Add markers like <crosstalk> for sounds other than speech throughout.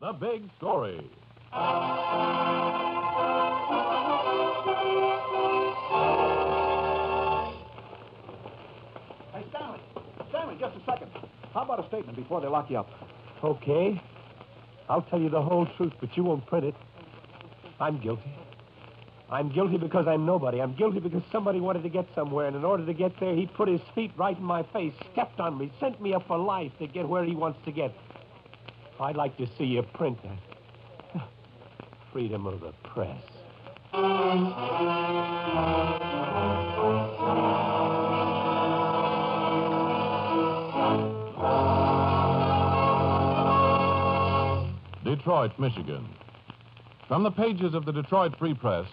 The Big Story. Hey, Stanley. Stanley, just a second. How about a statement before they lock you up? Okay. I'll tell you the whole truth, but you won't print it. I'm guilty. I'm guilty because I'm nobody. I'm guilty because somebody wanted to get somewhere, and in order to get there, he put his feet right in my face, stepped on me, sent me up for life to get where he wants to get. I'd like to see you print that. Freedom of the press. Detroit, Michigan. From the pages of the Detroit Free Press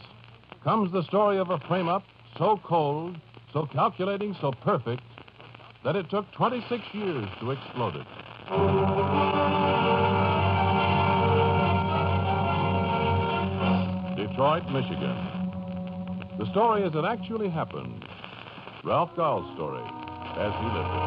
comes the story of a frame up so cold, so calculating, so perfect that it took 26 years to explode it. Detroit, Michigan. The story as it actually happened. Ralph Goll's story as he lived it.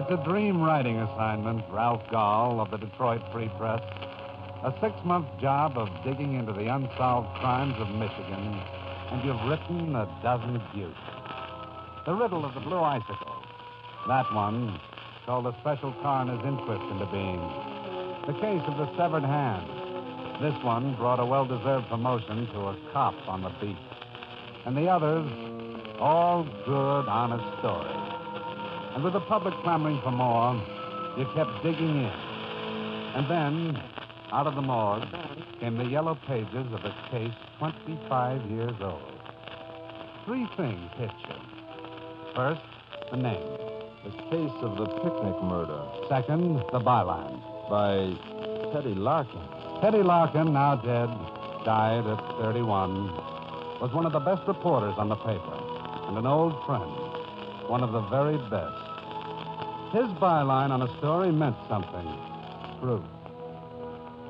It's a dream writing assignment, Ralph Goll of the Detroit Free Press. A six month job of digging into the unsolved crimes of Michigan, and you've written a dozen beauties. The riddle of the blue icicle. That one called a special coroner's inquest into being. The case of the severed hand. This one brought a well deserved promotion to a cop on the beat. And the others, all good, honest stories. And with the public clamoring for more, you kept digging in. And then, out of the morgue, came the yellow pages of a case 25 years old. Three things hit you. First, the name. The case of the picnic murder Second, the byline. by Teddy Larkin. Teddy Larkin, now dead, died at 31, was one of the best reporters on the paper and an old friend, one of the very best. His byline on a story meant something truth.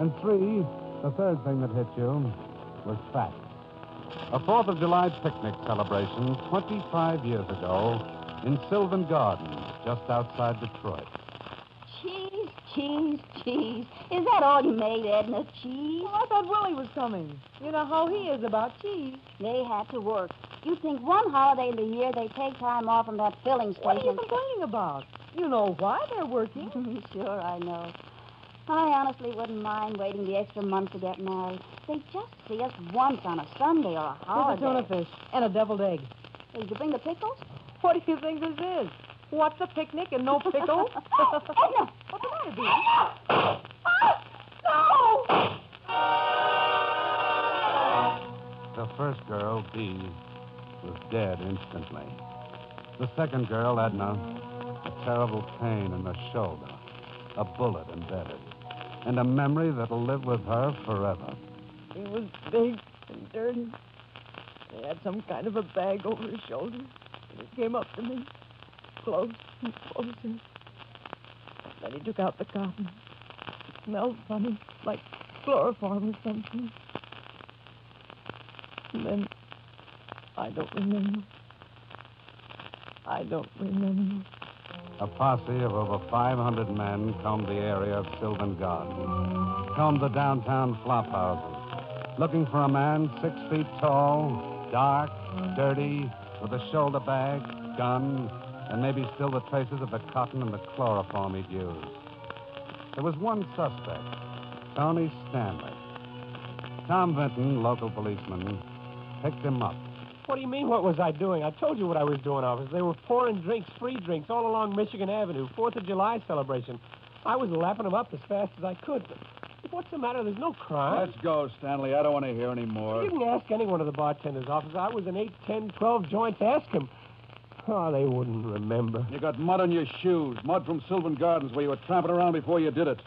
And three, the third thing that hit you was fat. A Fourth of July picnic celebration 25 years ago in Sylvan Gardens, just outside Detroit. Cheese, cheese, cheese. Is that all you made, Edna? Cheese? Well, I thought Willie was coming. You know how he is about cheese. They had to work. You think one holiday in the year they take time off from that filling station? What are you complaining about? You know why they're working. <laughs> sure, I know. I honestly wouldn't mind waiting the extra month to get married. They just see us once on a Sunday or a holiday. Here's a tuna fish and a deviled egg. Hey, Did you bring the pickles? What do you think this is? What's a picnic and no pickle? <laughs> Edna! What's the matter, Dee? The first girl, Dee, was dead instantly. The second girl, Edna, a terrible pain in the shoulder, a bullet embedded, and a memory that'll live with her forever. He was big and dirty. He had some kind of a bag over his shoulder. He came up to me, close and closer. Then he took out the cotton. It smelled funny, like chloroform or something. And then I don't remember. I don't remember. A posse of over 500 men combed the area of Sylvan Gardens, combed the downtown flop houses, looking for a man six feet tall, dark, dirty, with a shoulder bag, gun, and maybe still the traces of the cotton and the chloroform he'd used. There was one suspect, Tony Stanley. Tom Vinton, local policeman, picked him up. What do you mean, what was I doing? I told you what I was doing, officer. They were pouring drinks, free drinks, all along Michigan Avenue, Fourth of July celebration. I was lapping them up as fast as I could. But what's the matter? There's no crime. Let's go, Stanley. I don't want to hear any more. You can ask any one of the bartenders, officer. I was in 8, 10, 12 joints. Ask them. Oh, they wouldn't remember. You got mud on your shoes, mud from Sylvan Gardens where you were tramping around before you did it.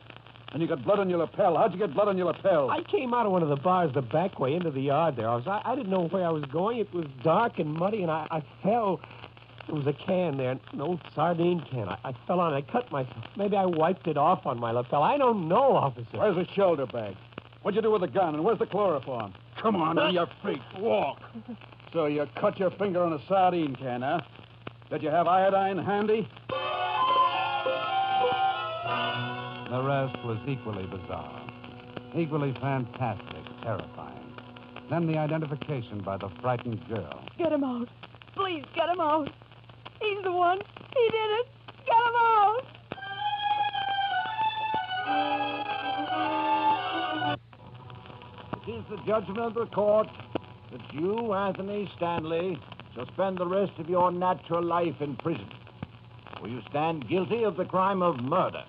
And you got blood on your lapel. How'd you get blood on your lapel? I came out of one of the bars the back way into the yard there. I, was, I, I didn't know where I was going. It was dark and muddy, and I, I fell. There was a can there, an old sardine can. I, I fell on it. I cut myself. Maybe I wiped it off on my lapel. I don't know, officer. Where's the shoulder bag? What'd you do with the gun, and where's the chloroform? Come on, now, you <laughs> freak. Walk. So you cut your finger on a sardine can, huh? Did you have iodine handy? The rest was equally bizarre, equally fantastic, terrifying. Then the identification by the frightened girl. Get him out. Please get him out. He's the one. He did it. Get him out. It is the judgment of the court that you, Anthony Stanley, shall spend the rest of your natural life in prison, for you stand guilty of the crime of murder.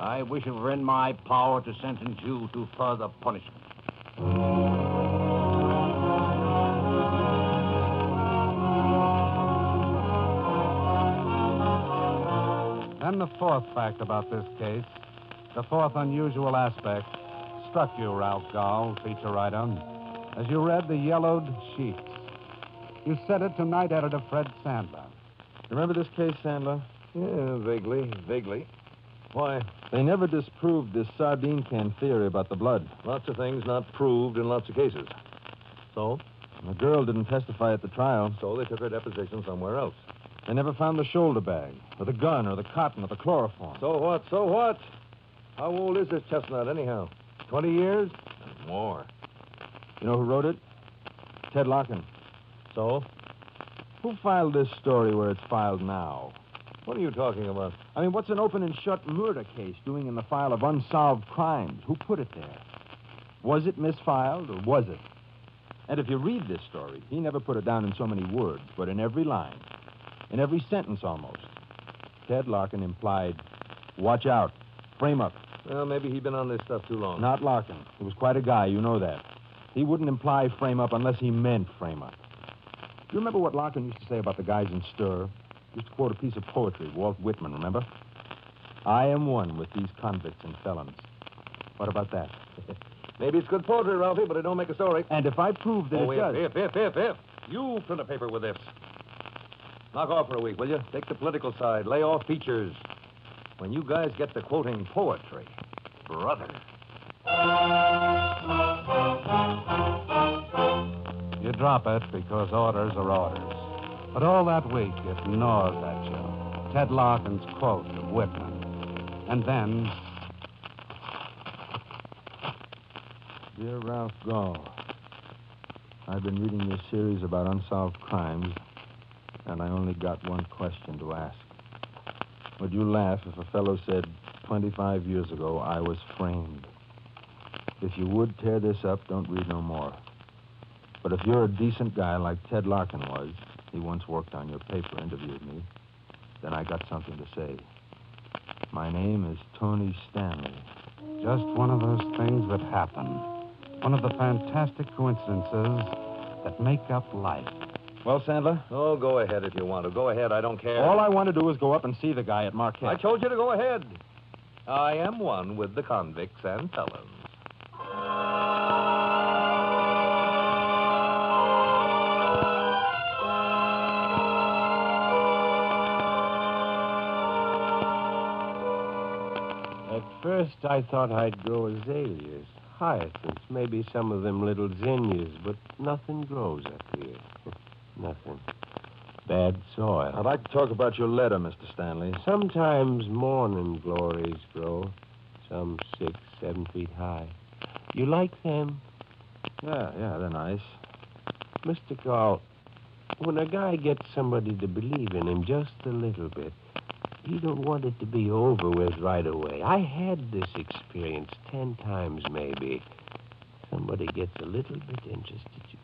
I wish it were in my power to sentence you to further punishment. And the fourth fact about this case, the fourth unusual aspect, struck you, Ralph Goll, feature writer, as you read the yellowed sheets. You said it to night editor Fred Sandler. Remember this case, Sandler? Yeah, vaguely, vaguely. Why? They never disproved this sardine can theory about the blood. Lots of things not proved in lots of cases. So? The girl didn't testify at the trial. So they took her deposition somewhere else. They never found the shoulder bag, or the gun, or the cotton, or the chloroform. So what? So what? How old is this chestnut, anyhow? Twenty years? More. You know who wrote it? Ted Larkin. So? Who filed this story where it's filed now? What are you talking about? I mean, what's an open and shut murder case doing in the file of unsolved crimes? Who put it there? Was it misfiled, or was it? And if you read this story, he never put it down in so many words, but in every line, in every sentence almost. Ted Larkin implied, watch out, frame up. Well, maybe he'd been on this stuff too long. Not Larkin. He was quite a guy, you know that. He wouldn't imply frame up unless he meant frame up. Do you remember what Larkin used to say about the guys in stir? Used to quote a piece of poetry, Walt Whitman, remember? I am one with these convicts and felons. What about that? <laughs> Maybe it's good poetry, Ralphie, but it don't make a story. And if I prove that oh, it if, does. if, if, if, if. You print a paper with this. Knock off for a week, will you? Take the political side. Lay off features. When you guys get to quoting poetry, brother. You drop it because orders are orders. But all that week, it gnaws at you. Ted Larkin's quote of Whitman. And then, Dear Ralph Goll, I've been reading your series about unsolved crimes, and I only got one question to ask. Would you laugh if a fellow said, 25 years ago, I was framed? If you would tear this up, don't read no more. But if you're a decent guy like Ted Larkin was, he once worked on your paper, interviewed me, then I got something to say. My name is Tony Stanley. just one of those things that happen. One of the fantastic coincidences that make up life. Well, Sandler, Oh, go ahead if you want to. Go ahead. I don't care. all I want to do is go up and see the guy at Marquette. I told you to go ahead. I am one with the convicts and felons. First, I thought I'd grow azaleas, hyacinths, maybe some of them little zinnias, but nothing grows up here. <laughs> nothing. Bad soil. I'd like to talk about your letter, Mr. Stanley. Sometimes morning glories grow, some six, seven feet high. You like them? Yeah, yeah, they're nice. Mr. Carl, when a guy gets somebody to believe in him just a little bit, he don't want it to be over with right away. I had this experience ten times, maybe. Somebody gets a little bit interested. You,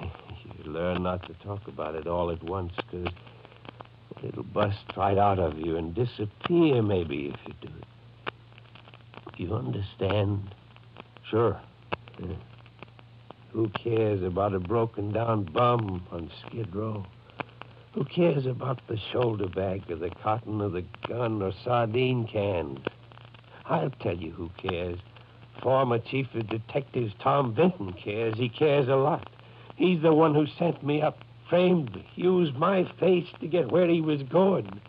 <laughs> you learn not to talk about it all at once, because it'll bust right out of you and disappear, maybe, if you do it. You understand? Sure. <laughs> Who cares about a broken down bum on Skid Row? Who cares about the shoulder bag or the cotton or the gun or sardine cans? I'll tell you who cares. Former Chief of Detectives Tom Vinton cares. He cares a lot. He's the one who sent me up, framed used my face to get where he was going.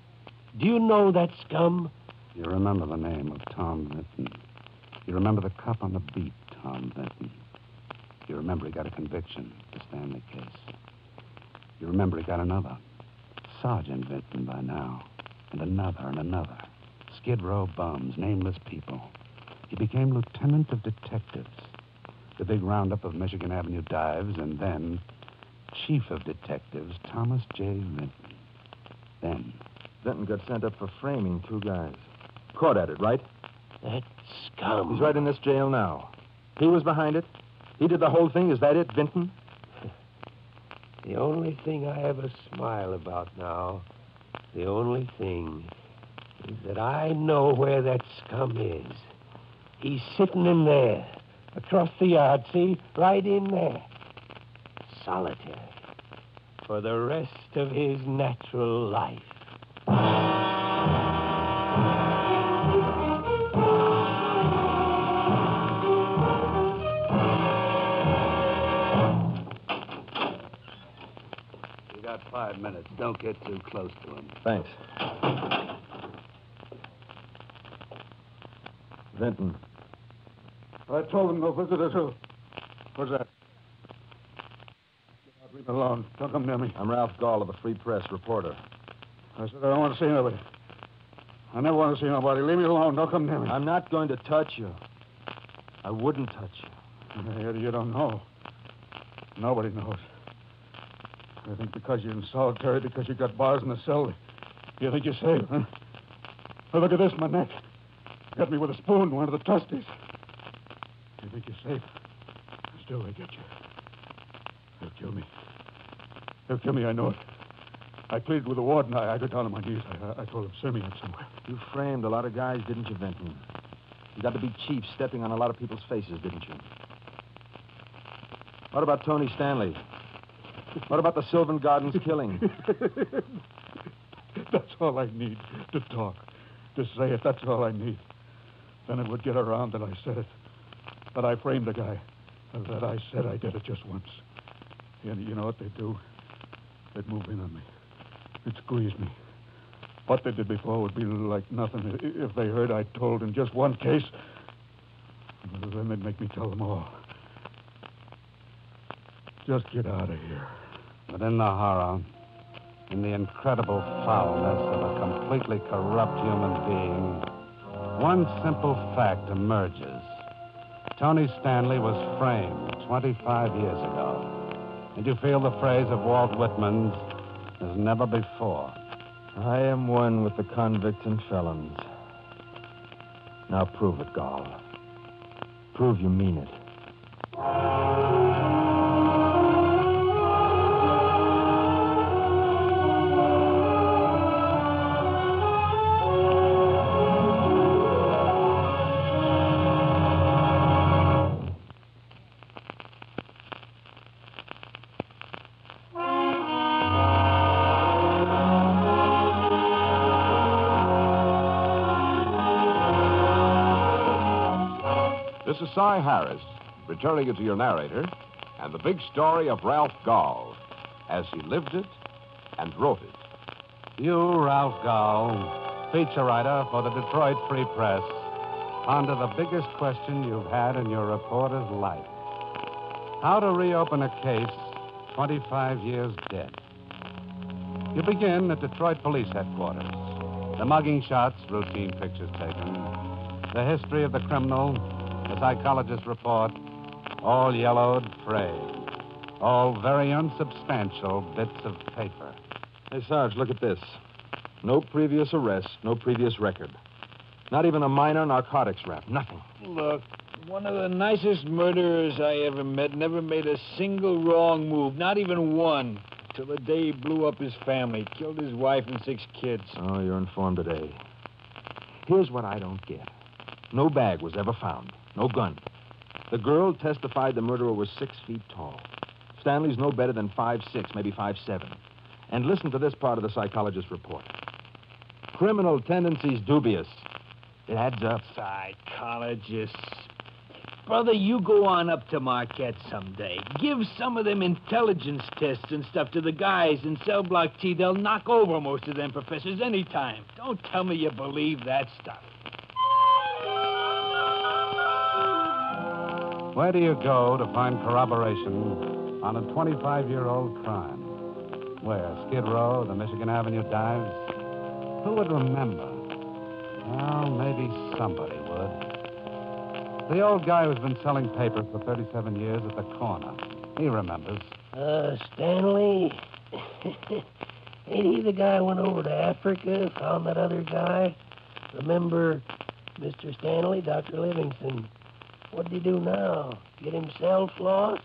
Do you know that scum? You remember the name of Tom Vinton. You remember the cop on the beat, Tom Vinton. You remember he got a conviction, the Stanley case. You remember he got another. Sergeant Vinton by now. And another and another. Skid Row bums, nameless people. He became lieutenant of detectives. The big roundup of Michigan Avenue dives, and then chief of detectives, Thomas J. Vinton. Then, Vinton got sent up for framing two guys. Caught at it, right? That scum. He's right in this jail now. He was behind it. He did the whole thing. Is that it, Vinton? The only thing I ever smile about now, the only thing, is that I know where that scum is. He's sitting in there, across the yard, see? Right in there. Solitary. For the rest of his natural life. Minutes. Don't get too close to him. Thanks. Vinton, I told him no visitors. Who? What's that? Get out, Leave me alone. Don't come near me. I'm Ralph Goll of the Free Press, reporter. I said I don't want to see nobody. I never want to see nobody. Leave me alone. Don't come near me. I'm not going to touch you. I wouldn't touch you. You, you don't know. Nobody knows. You think because you're in solitary, because you've got bars in the cell, you think you're safe, huh? Look at this, my neck. Got me with a spoon, one of the trustees. You think you're safe? Still, they get you. They'll kill me. They'll kill me, I know it. I pleaded with the warden. I, I got down on my knees. I, I told him, send me in somewhere. You framed a lot of guys, didn't you, Vinton? You got to be chief, stepping on a lot of people's faces, didn't you? What about Tony Stanley? What about the Sylvan Gardens killing? <laughs> That's all I need to talk, to say it. That's all I need. Then it would get around that I said it. That I framed the guy. That I said I did it just once. And you know what they'd do? They'd move in on me. They'd squeeze me. What they did before would be like nothing if they heard I told in just one case. Then they'd make me tell them all. Just get out of here. But in the horror, in the incredible foulness of a completely corrupt human being, one simple fact emerges. Tony Stanley was framed 25 years ago. And you feel the phrase of Walt Whitman's, as never before. I am one with the convicts and felons. Now prove it, Goll. Prove you mean it. Harris, returning it to your narrator, and the big story of Ralph Goll, as he lived it and wrote it. You, Ralph Goll, feature writer for the Detroit Free Press, ponder the biggest question you've had in your reporter's life. How to reopen a case 25 years dead. You begin at Detroit Police Headquarters. The mugging shots, routine pictures taken. The history of the criminal, the psychologist's report, all yellowed, frayed. All very unsubstantial bits of paper. Hey, Sarge, look at this. No previous arrest, no previous record. Not even a minor narcotics rap. Nothing. Look, one of the nicest murderers I ever met never made a single wrong move, not even one, till the day he blew up his family, killed his wife and six kids. Oh, you're informed today. Here's what I don't get. No bag was ever found. No gun. The girl testified the murderer was six feet tall. Stanley's no better than five six, maybe five seven. And listen to this part of the psychologist's report. Criminal tendencies dubious. It adds up. Psychologists. Brother, you go on up to Marquette someday. Give some of them intelligence tests and stuff to the guys in cell block T. They'll knock over most of them professors anytime. Don't tell me you believe that stuff. Where do you go to find corroboration on a 25 year old crime? Where? Skid Row, the Michigan Avenue dives? Who would remember? Well, maybe somebody would. The old guy who's been selling papers for 37 years at the corner. He remembers. Uh, Stanley? <laughs> Ain't he the guy who went over to Africa, found that other guy? Remember Mr. Stanley, Dr. Livingstone? What'd he do now? Get himself lost?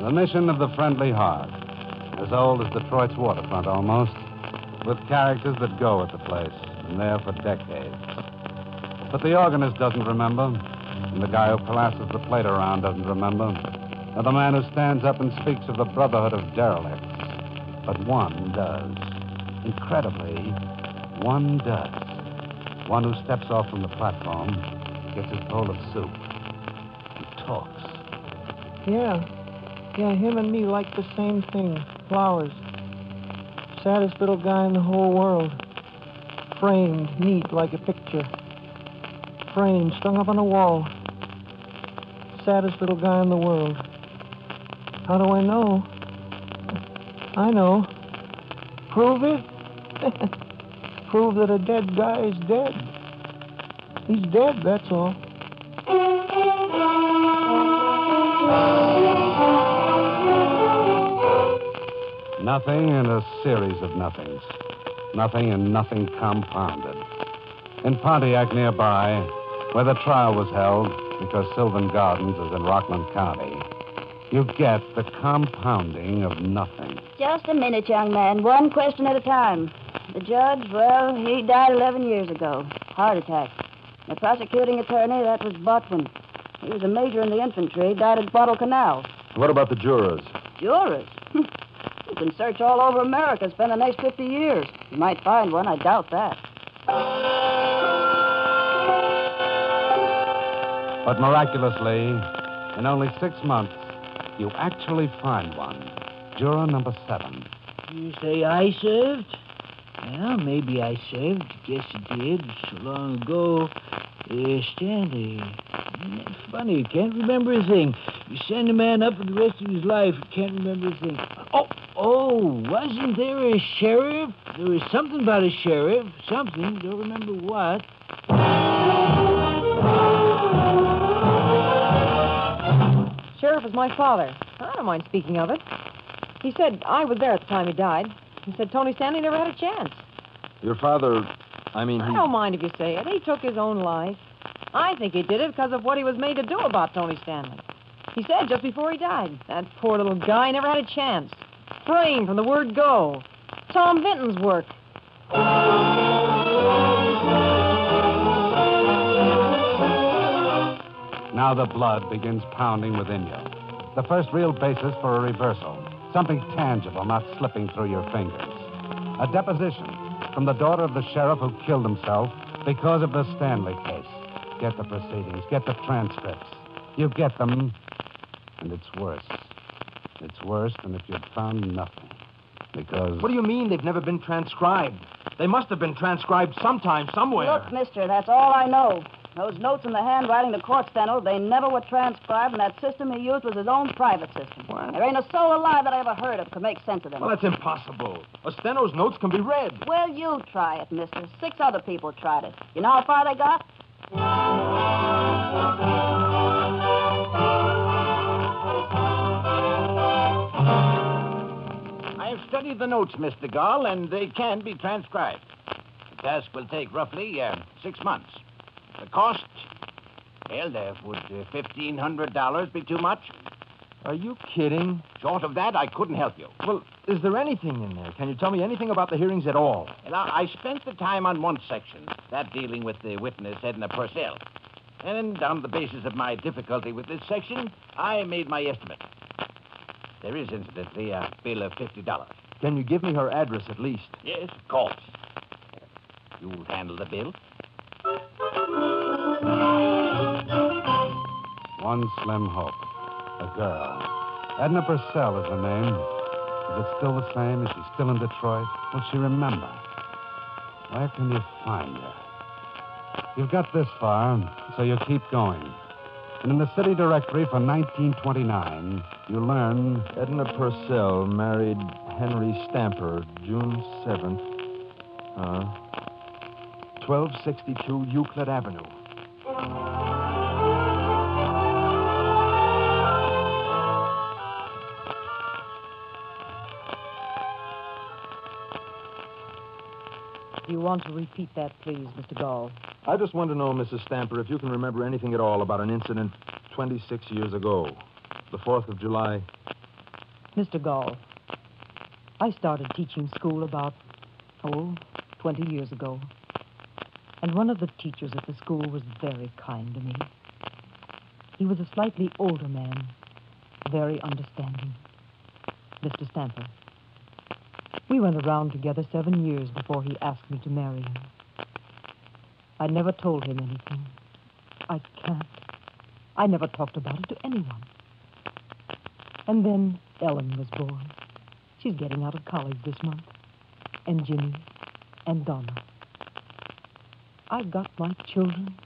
The mission of the Friendly Heart. As old as Detroit's waterfront almost, with characters that go at the place, and there for decades. But the organist doesn't remember, and the guy who passes the plate around doesn't remember, or the man who stands up and speaks of the brotherhood of derelicts. But one does. Incredibly, one does. One who steps off from the platform, gets his bowl of soup, and talks. Yeah. Yeah, him and me like the same thing. Flowers. Saddest little guy in the whole world. Framed neat like a picture. Framed, strung up on a wall. Saddest little guy in the world. How do I know? I know. Prove it? <laughs> Prove that a dead guy is dead. He's dead, that's all. Nothing and a series of nothings. Nothing and nothing compounded. In Pontiac nearby, where the trial was held, because Sylvan Gardens is in Rockland County, you get the compounding of nothing. Just a minute, young man. One question at a time. The judge, well, he died 11 years ago. Heart attack. The prosecuting attorney, that was Botwin. He was a major in the infantry, died at Bottle Guadalcanal. What about the jurors? Jurors? <laughs> you can search all over America, spend the next 50 years. You might find one, I doubt that. But miraculously, in only six months, you actually find one. Juror number seven. You say I served? Well, maybe I served. Guess you did. So long ago. Uh, Stanley. Funny, can't remember a thing. You send a man up for the rest of his life, can't remember a thing. Oh, oh, wasn't there a sheriff? There was something about a sheriff. Something. Don't remember what. Sheriff is my father. I don't mind speaking of it. He said I was there at the time he died. He said Tony Stanley never had a chance. Your father, I mean, I he. don't mind if you say it. He took his own life. I think he did it because of what he was made to do about Tony Stanley. He said just before he died, that poor little guy never had a chance. Framed from the word go. Tom Vinton's work. Now the blood begins pounding within you. The first real basis for a reversal. Something tangible not slipping through your fingers. A deposition from the daughter of the sheriff who killed himself because of the Stanley case. Get the proceedings, get the transcripts. You get them, and it's worse. It's worse than if you'd found nothing. Because. What do you mean they've never been transcribed? They must have been transcribed sometime, somewhere. Look, mister, that's all I know. Those notes in the handwriting the court steno, they never were transcribed, and that system he used was his own private system. What? There ain't a soul alive that I ever heard of could make sense of them. Well, that's impossible. A steno's notes can be read. Well, you try it, mister. Six other people tried it. You know how far they got? I have studied the notes, Mr. Goll, and they can be transcribed. The task will take roughly uh, six months. The cost, well, uh, would uh, $1,500 be too much? Are you kidding? Short of that, I couldn't help you. Well, is there anything in there? Can you tell me anything about the hearings at all? And I, I spent the time on one section, that dealing with the witness, Edna Purcell. And on the basis of my difficulty with this section, I made my estimate. There is, incidentally, a bill of $50. Can you give me her address at least? Yes, of course. You'll handle the bill. One slim hope. A girl. Edna Purcell is her name. Is it still the same? Is she still in Detroit? Will she remember? Where can you find her? You've got this far, so you keep going. And in the city directory for 1929, you learn Edna Purcell married Henry Stamper June 7th, uh, 1262 Euclid Avenue. Do you want to repeat that, please, Mr. Goll? I just want to know, Mrs. Stamper, if you can remember anything at all about an incident 26 years ago, the 4th of July. Mr. Goll, I started teaching school about, oh, 20 years ago. And one of the teachers at the school was very kind to me. He was a slightly older man, very understanding. Mr. Stamper. We went around together seven years before he asked me to marry him. I never told him anything. I can't. I never talked about it to anyone. And then Ellen was born. She's getting out of college this month. And Jimmy and Donna. I've got my children,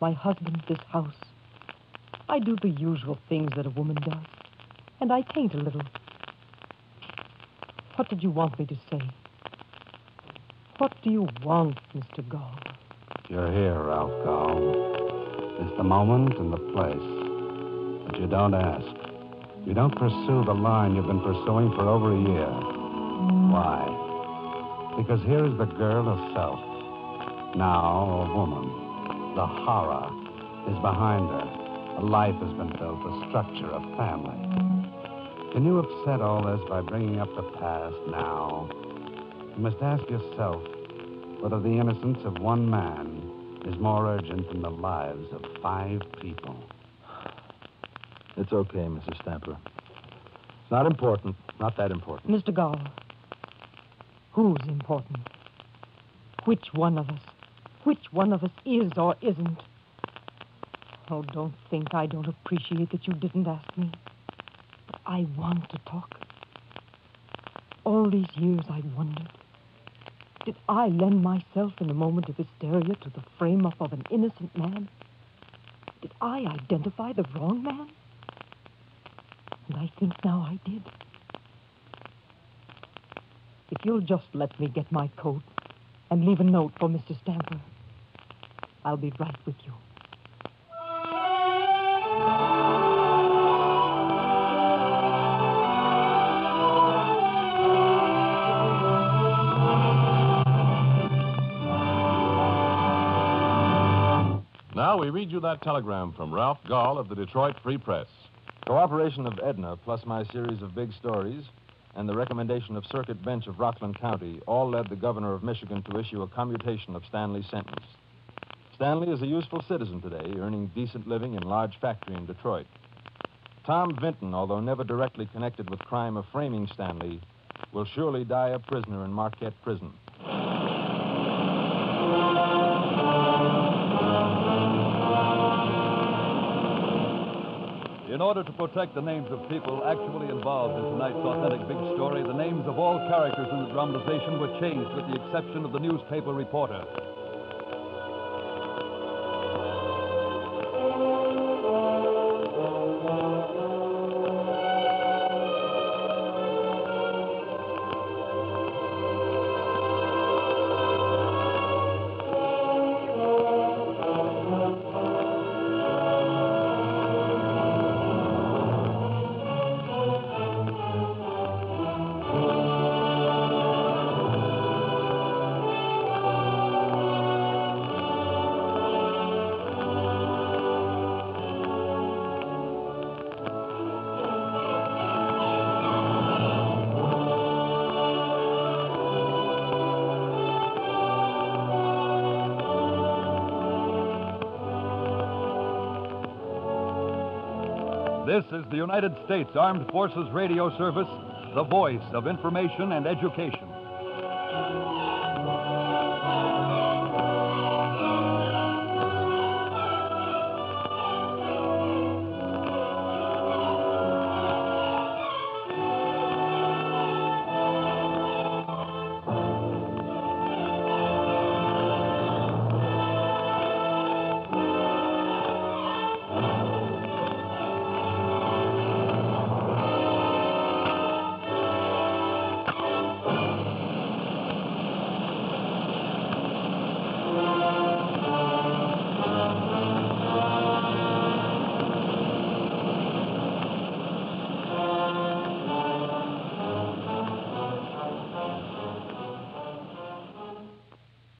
my husband, this house. I do the usual things that a woman does. And I paint a little. What did you want me to say? What do you want, Mr. Goll? You're here, Ralph Goll. It's the moment and the place. But you don't ask. You don't pursue the line you've been pursuing for over a year. Why? Because here is the girl herself. Now a woman. The horror is behind her. A life has been built, a structure, a family. Can you upset all this by bringing up the past now? You must ask yourself whether the innocence of one man is more urgent than the lives of five people. It's okay, Mrs. Stamper. It's not important. Not that important. Mr. Goll, who's important? Which one of us? Which one of us is or isn't? Oh, don't think I don't appreciate that you didn't ask me. But I want to talk. All these years I've wondered. Did I lend myself in a moment of hysteria to the frame up of an innocent man? Did I identify the wrong man? And I think now I did. If you'll just let me get my coat and leave a note for Mr. Stamper, I'll be right with you. Now we read you that telegram from Ralph Goll of the Detroit Free Press. Cooperation of Edna, plus my series of big stories, and the recommendation of Circuit Bench of Rockland County all led the governor of Michigan to issue a commutation of Stanley's sentence. Stanley is a useful citizen today, earning decent living in large factory in Detroit. Tom Vinton, although never directly connected with crime of framing Stanley, will surely die a prisoner in Marquette Prison. In order to protect the names of people actually involved in tonight's authentic big story, the names of all characters in the dramatization were changed with the exception of the newspaper reporter. This is the United States Armed Forces Radio Service, the voice of information and education.